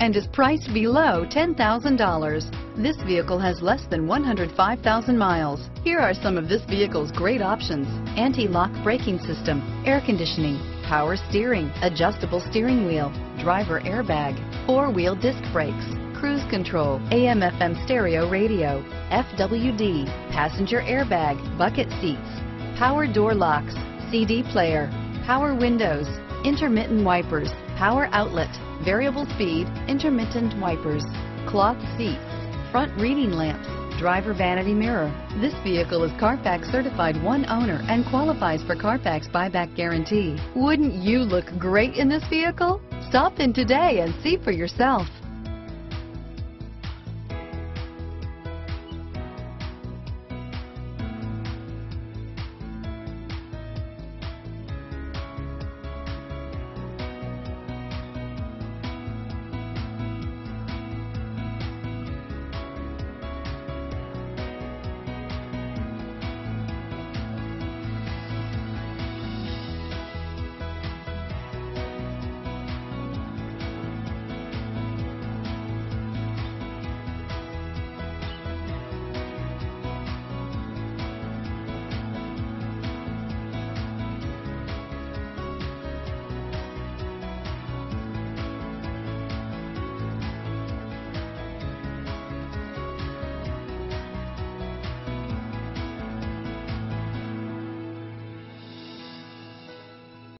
and is priced below $10,000. This vehicle has less than 105,000 miles. Here are some of this vehicle's great options. Anti-lock braking system, air conditioning, power steering, adjustable steering wheel, driver airbag, four-wheel disc brakes, cruise control, AM FM stereo radio, FWD, passenger airbag, bucket seats, power door locks, CD player, power windows, intermittent wipers, power outlet, variable speed, intermittent wipers, cloth seats, front reading lamps, driver vanity mirror. This vehicle is Carfax certified one owner and qualifies for Carfax buyback guarantee. Wouldn't you look great in this vehicle? Stop in today and see for yourself.